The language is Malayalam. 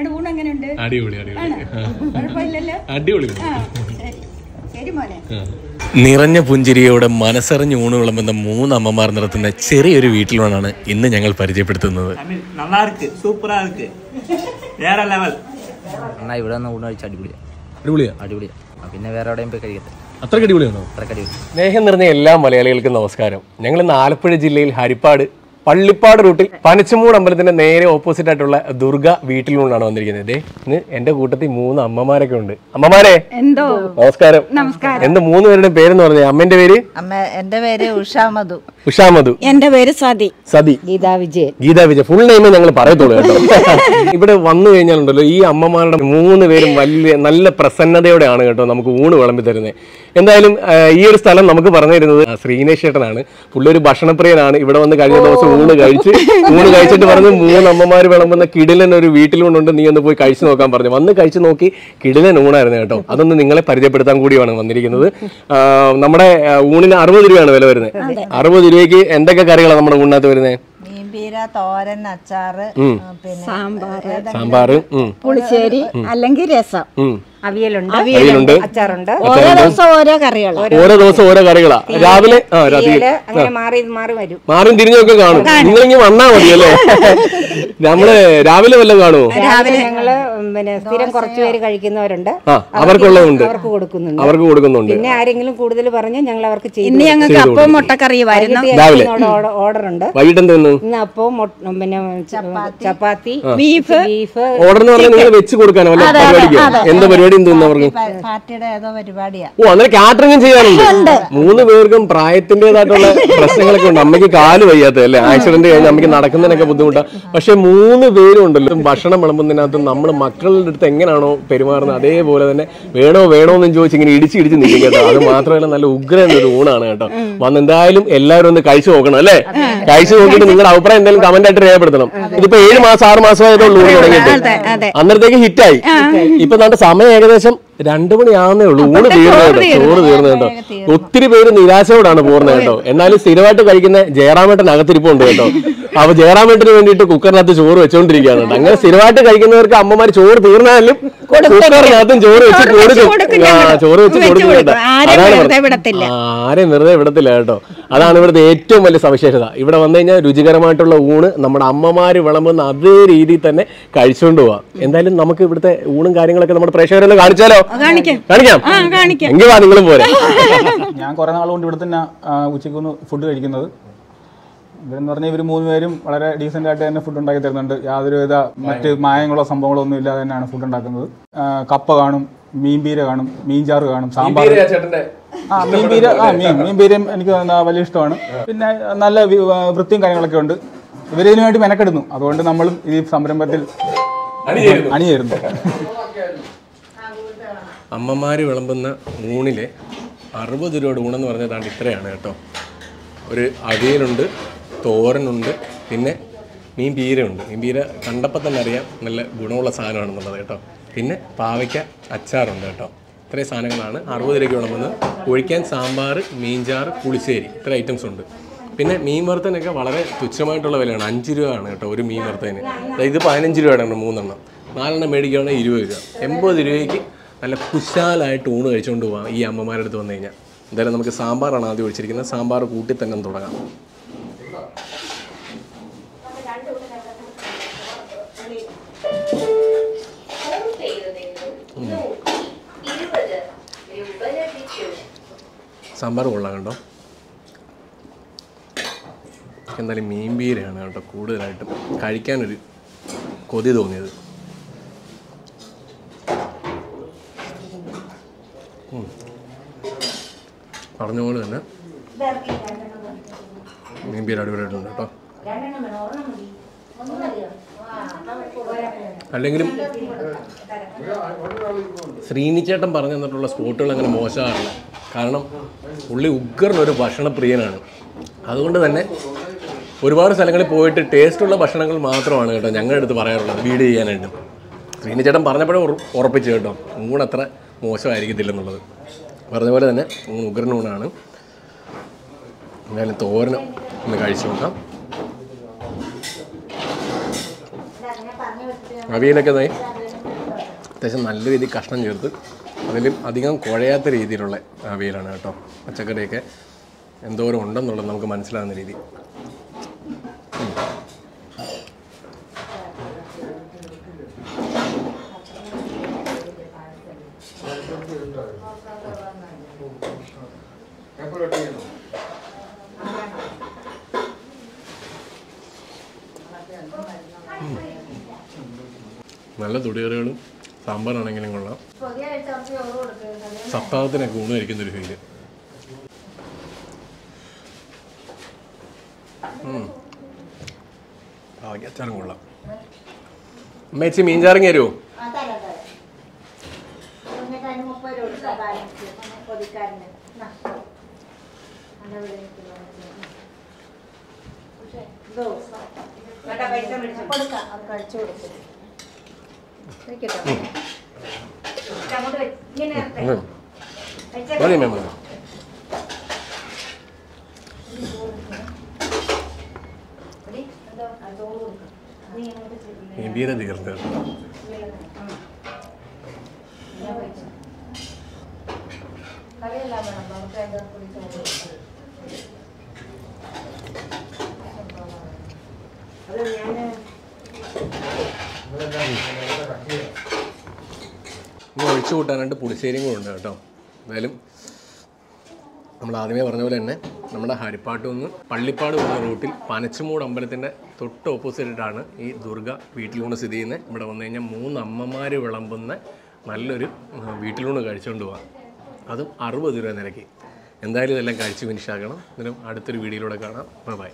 ഞങ്ങളുടെ ഊണ് എങ്ങനെയുണ്ട് അടിപൊളി അടിപൊളി. ശരി. മോനെ. നിറഞ്ഞ പുഞ്ചിരിയോടെ മനസ്സറിഞ്ഞ് ഊണ് വിളമ്പുന്ന മൂന്ന് അമ്മമാർ നടത്തുന്ന ചെറിയൊരു വീട്ടിലൂടെയാണ് ഇന്ന് ഞങ്ങൾ പരിചയപ്പെടുത്തുന്നത്. ഊണ് അടിപൊളിയാ. അടിപൊളിയാ? അടിപൊളിയാ. പിന്നെ വേറെ എവിടെയും പോയി അടിപൊളിയാണോ? സ്നേഹം നിറഞ്ഞ എല്ലാ മലയാളികൾക്കും നമസ്കാരം. ഞങ്ങൾ ഇന്ന് ആലപ്പുഴ ജില്ലയിൽ ഹരിപ്പാട് പള്ളിപ്പാട് റൂട്ടിൽ പനച്ചമൂട് അമ്പലത്തിന്റെ നേരെ ഓപ്പോസിറ്റ് ആയിട്ടുള്ള ദുർഗ വീട്ടിലൂടെയാണ് വന്നിരിക്കുന്നത്. ദേ ഇന്ന് എന്റെ കൂട്ടത്തിൽ മൂന്ന് അമ്മമാരൊക്കെ ഉണ്ട്. അമ്മമാരെ എന്തോ? നമസ്കാരം. നമസ്കാരം. എന്ത് മൂന്ന് പേരുടെ പേരെന്ന് പറഞ്ഞേ? അമ്മന്റെ പേര്? അമ്മ എന്റെ പേര് ഉഷാ മധു ഉഷാ മധു. എന്റെ പേര് സതി. സതി. ഗീതാ വിജയൻ. ഗീതാ വിജയൻ. ഫുൾ നെയിം ഞങ്ങൾ പറയത്തുള്ളൂ കേട്ടോ. ഇവിടെ വന്നു കഴിഞ്ഞാലുണ്ടല്ലോ ഈ അമ്മമാരുടെ മൂന്ന് പേരും വലിയ നല്ല പ്രസന്നതയോടെയാണ് കേട്ടോ നമുക്ക് ഊണ് വിളമ്പി തരുന്നത് എന്തായാലും ഈ ഒരു സ്ഥലം നമുക്ക് പറഞ്ഞു തരുന്നത് ശ്രീനേഷ് ചേട്ടനാണ് പുള്ളി ഒരു ഭക്ഷണപ്രിയനാണ്. ഇവിടെ വന്ന് കഴിഞ്ഞ ദിവസം ഊണ് കഴിച്ച് ഊണ് കഴിച്ചിട്ട് പറഞ്ഞ് മൂന്ന് അമ്മമാര് വിളമ്പുന്ന കിടിലൻ ഒരു വീട്ടിലുണ്ടുണ്ട് നീ ഒന്ന് പോയി കഴിച്ചു നോക്കാൻ പറഞ്ഞു. വന്ന് കഴിച്ചു നോക്കി കിടിലൻ ഊണായിരുന്നു കേട്ടോ. അതൊന്ന് നിങ്ങളെ പരിചയപ്പെടുത്താൻ കൂടിയാണ് വന്നിരിക്കുന്നത്. നമ്മുടെ ഊണിന് അറുപത് രൂപയാണ് വില വരുന്നത്. അറുപത് രൂപയ്ക്ക് എന്തൊക്കെ കറികളാണ് നമ്മുടെ ഊണിനകത്ത് വരുന്നത് മീൻപീര തോരൻ അച്ചാറ് പിന്നെ സാമ്പാർ. സാമ്പാർ പുളിശ്ശേരി അല്ലെങ്കിൽ രസം. അവിയലുണ്ട്. അവിയലുണ്ട്. അച്ചാറുണ്ട്. ഓരോ ദിവസം ഓരോ കറികളാ. ഓരോ ദിവസം. ഓരോ കറികളാ. രാവിലെ അങ്ങനെ മാറി മാറി വരും. മാറും തിരിഞ്ഞൊക്കെ കാണും. നിങ്ങളിങ്ങി വന്നാ മതി അല്ലേ നമ്മൾ രാവിലെ വല്ലതും കാണുമോ രാവിലെ ഞങ്ങൾ പിന്നെ സ്ഥിരം കുറച്ചു പേര് കഴിക്കുന്നവരുണ്ട്. അവർക്കുള്ളതുണ്ട്. അവർക്ക് കൊടുക്കുന്നുണ്ട്. അവർക്ക് കൊടുക്കുന്നുണ്ട്. പിന്നെ ആരെങ്കിലും കൂടുതൽ പറഞ്ഞ് ഞങ്ങൾ അവർക്ക് ഇന്ന് ഞങ്ങൾക്ക് അപ്പവും മുട്ടക്കറിയുമായിരുന്നു ഓർഡർ ഉണ്ട് വൈകിട്ട് എന്തെന്ന് ഇന്ന്? അപ്പവും മൊട്ട- പിന്നെ ചപ്പാത്തി. ബീഫ്. ബീഫ് ഓർഡർ എന്ന് പറഞ്ഞാൽ നിങ്ങൾ വെച്ച് കൊടുക്കാനോ അല്ലെ? പരിപാടിക്കോ? എന്താ പരിപാടി എന്തെന്ന് അവർക്ക്? പാർട്ടിയുടെ ഏതോ പരിപാടിയാ. ഓ അങ്ങനെ കാറ്ററിംഗും ചെയ്യാനുണ്ട്. മൂന്ന് പേർക്കും പ്രായത്തിന്റേതായിട്ടുള്ള പ്രശ്നങ്ങളൊക്കെ ഉണ്ട്. അമ്മയ്ക്ക് കാൽ വയ്യാത്ത അല്ലേ? ആക്സിഡന്റ് കഴിഞ്ഞ് അമ്മയ്ക്ക് നടക്കുന്നതിനൊക്കെ ബുദ്ധിമുട്ടാണ് പക്ഷെ മൂന്ന് പേരും ഉണ്ടല്ലോ. ഭക്ഷണം വിളമ്പുന്നതിനകത്ത് നമ്മൾ മക്കളുടെ അടുത്ത് എങ്ങനെയാണോ പെരുമാറുന്നത് അതേപോലെ തന്നെ വേണോ വേണോ എന്ന് ചോദിച്ച് ഇങ്ങനെ ഇടിച്ച് ഇടിച്ച് നിൽക്കും കേട്ടോ. അത് മാത്രമല്ല നല്ല ഉഗ്രൻ ഒരു ഊണാണ് കേട്ടോ. വന്ന് എന്തായാലും എല്ലാവരും ഒന്ന് കഴിച്ചു നോക്കണം അല്ലേ? കഴിച്ചു നോക്കിയിട്ട് നിങ്ങളുടെ അഭിപ്രായം എന്തെങ്കിലും കമന്റ് ആയിട്ട് രേഖപ്പെടുത്തണം. ഇതിപ്പോ ഏഴ് മാസം ആറ് മാസമായതേ ഉള്ളൂ ഊണ് തുടങ്ങിയിട്ട്. അന്നേരത്തേക്ക് ഹിറ്റായി ഇപ്പൊ നമ്മുടെ സമയം ഏകദേശം രണ്ടു മണിയാവുന്നേ ഉള്ളൂ. ഊണ് തീർന്നു ചോറ് തീർന്നു. കേട്ടോ. ഒത്തിരി പേര് നിരാശയോടാണ് പോകുന്നത് കേട്ടോ. എന്നാലും സ്ഥിരമായിട്ട് കഴിക്കുന്ന ജയറാമേട്ടൻ അകത്തിരിപ്പുണ്ട് കേട്ടോ. അപ്പൊ ജയറാമേട്ടന് വേണ്ടിയിട്ട് കുക്കറിനകത്ത് ചോറ് വെച്ചോണ്ടിരിക്കുകയാണ് അങ്ങനെ സ്ഥിരമായിട്ട് കഴിക്കുന്നവർക്ക് അമ്മമാര് ചോറ് തീർന്നാലും കുക്കറിനകത്തും ചോറ് വെച്ച് കൊടുക്കും ചോറ് വെച്ച് കൊടുക്കും കേട്ടോ. ആരെയും അതാണ് വെറുതെ. വിടത്തില്ല. ആ, ആരെയും വെറുതെ വിടത്തില്ല കേട്ടോ. അതാണ് ഇവിടുത്തെ ഏറ്റവും വലിയ സവിശേഷത. ഇവിടെ വന്നു കഴിഞ്ഞാൽ രുചികരമായിട്ടുള്ള ഊണ് നമ്മുടെ അമ്മമാര് വിളമ്പുന്ന അതേ രീതിയിൽ തന്നെ കഴിച്ചുകൊണ്ട് പോവാം. എന്തായാലും നമുക്ക് ഇവിടുത്തെ ഊണും കാര്യങ്ങളൊക്കെ നമ്മുടെ പ്രേക്ഷകരെല്ലാം കാണിച്ചാലോ? കാണിക്കാം. എങ്കിൽ നിങ്ങളും പോരെ. ഞാൻ കുറേ നാളുകൊണ്ട് ഇവിടെ തന്നെ ഉച്ചയ്ക്ക് ഉച്ചയ്ക്കൊന്ന് ഫുഡ് കഴിക്കുന്നത്. ഇവരെന്ന് പറഞ്ഞാൽ ഇവർ മൂന്ന് പേരും വളരെ ഡീസെന്റ് ആയിട്ട് തന്നെ ഫുഡ് ഉണ്ടാക്കി തരുന്നുണ്ട്. യാതൊരുവിധ മറ്റ് മായങ്ങളോ സംഭവങ്ങളോ ഒന്നും ഇല്ലാതെ തന്നെയാണ് ഫുഡ് ഉണ്ടാക്കുന്നത്. കപ്പ കാണും മീൻപീര കാണും മീൻചാറ് കാണും സാമ്പാർ ആ മീൻപീര ആ മീൻ മീൻപീരയും എനിക്ക് വലിയ ഇഷ്ടമാണ്. പിന്നെ നല്ല വൃത്തിയും കാര്യങ്ങളൊക്കെ ഉണ്ട്. ഇവരിതിനു വേണ്ടി മെനക്കെടുന്നു. അതുകൊണ്ട് നമ്മളും ഈ സംരംഭത്തിൽ അണിചേരുന്നു. അമ്മമാര് വിളമ്പുന്ന ഊണിലെ അറുപത് രൂപയുടെ ഊണെന്ന് പറഞ്ഞതാണ് ഇത്രയാണ് കേട്ടോ. ഒരു അവിയലുണ്ട് തോരനുണ്ട് പിന്നെ മീൻ പീരയുണ്ട് മീൻ പീര കണ്ടപ്പോൾ തന്നെ അറിയാം നല്ല ഗുണമുള്ള സാധനമാണെന്നുള്ളത് കേട്ടോ. പിന്നെ പാവയ്ക്ക അച്ചാറുണ്ട് കേട്ടോ. ഇത്രയും സാധനങ്ങളാണ് അറുപത് രൂപയ്ക്ക് വിളമ്പുന്നത്. ഒഴിക്കാൻ സാമ്പാർ മീൻചാറ് പുളിശ്ശേരി ഇത്ര ഐറ്റംസ് ഉണ്ട്. പിന്നെ മീൻ വറുത്തതിനൊക്കെ വളരെ തുച്ഛമായിട്ടുള്ള വിലയാണ്. അഞ്ച് രൂപയാണ് കേട്ടോ ഒരു മീൻ വറുത്തതിന്. ഇത് പതിനഞ്ച് രൂപയാണ് മൂന്നെണ്ണം. നാലെണ്ണം മേടിക്കുകയാണെങ്കിൽ ഇരുപത് രൂപ. എൺപത് രൂപയ്ക്ക് നല്ല കുശാലായിട്ട് ഊണ് കഴിച്ചുകൊണ്ട് പോകാം ഈ അമ്മമാരുടെ അടുത്ത് വന്നു കഴിഞ്ഞാൽ. എന്തായാലും നമുക്ക് സാമ്പാറാണ് ആദ്യം ഒഴിച്ചിരിക്കുന്നത്. സാമ്പാർ കൂട്ടി തന്നെ തുടങ്ങാം. സാമ്പാർ കൊള്ളാം കേട്ടോ എന്തായാലും മീൻ പീരയാണ് കേട്ടോ കൂടുതലായിട്ടും കഴിക്കാനൊരു കൊതി തോന്നിയത്. പറഞ്ഞ പോലെ തന്നെ മീൻ പീര അടിപൊളിയായിട്ടുണ്ട് കേട്ടോ. അല്ലെങ്കിലും ശ്രീനിച്ചേട്ടൻ പറഞ്ഞു തന്നിട്ടുള്ള സ്പോട്ടുകൾ അങ്ങനെ മോശമാറില്ല കാരണം പുള്ളി ഉഗ്രനൊരു ഭക്ഷണപ്രിയനാണ്. അതുകൊണ്ട് തന്നെ ഒരുപാട് സ്ഥലങ്ങളിൽ പോയിട്ട് ടേസ്റ്റുള്ള ഭക്ഷണങ്ങൾ മാത്രമാണ് കേട്ടോ ഞങ്ങളുടെ അടുത്ത് പറയാറുള്ളത് വീട് ചെയ്യാനായിട്ട്. ശ്രീനിച്ചേട്ടൻ പറഞ്ഞപ്പോഴേ ഉറ- ഉറപ്പിച്ചു കേട്ടോ. ഊണ് അത്ര മോശമായിരിക്കത്തില്ലെന്നുള്ളത്. പറഞ്ഞ പോലെ തന്നെ ഉഗ്രൻ ഊണാണ്. എന്തായാലും തോരൻ ഒന്ന് കഴിച്ചു നോക്കാം. അവിയലൊക്കെ നായി അത്യാവശ്യം നല്ല രീതിയിൽ കഷ്ണം ചേർത്ത് അതിലും അധികം കുഴയാത്ത രീതിയിലുള്ള അവിയലാണ് കേട്ടോ. പച്ചക്കറിയൊക്കെ എന്തോരം ഉണ്ടെന്നുള്ളത് നമുക്ക് മനസ്സിലാകുന്ന രീതി. നല്ല തൊടികറികളും സാമ്പാറാണെങ്കിലും കൊള്ളാം. സപ്താഹത്തിനൊക്കെ ഊണ് ഒരു ഫീൽ അച്ചാറും കൊള്ളാം. അമ്മേച്ചി മീൻചാറും തരുമോ മതി. മേം മതി ഗംഭീര തീർന്നത് ഇനി ഒഴിച്ചു കൂട്ടാനായിട്ട് പുളിശ്ശേരിയും കൂടെ ഉണ്ട് കേട്ടോ. എന്തായാലും നമ്മൾ ആദ്യമേ പറഞ്ഞ പോലെ തന്നെ നമ്മുടെ ഹരിപ്പാട്ട് നിന്ന് പള്ളിപ്പാട് പോകുന്ന റൂട്ടിൽ പനച്ചുമൂട് അമ്പലത്തിന്റെ തൊട്ട് ഓപ്പോസിറ്റാണ് ഈ ദുർഗ വീട്ടിലൂണ് സ്ഥിതി ചെയ്യുന്നത്. ഇവിടെ വന്നു കഴിഞ്ഞാൽ മൂന്ന് അമ്മമാർ വിളമ്പുന്ന നല്ലൊരു വീട്ടിലൂടെ കഴിച്ചുകൊണ്ട് പോകാം അതും അറുപത് രൂപ നിരക്ക്. എന്തായാലും ഇതെല്ലാം കഴിച്ച് ഫിനിഷാക്കണം എന്നാലും അടുത്തൊരു വീഡിയോയിലൂടെ കാണാം. ബൈ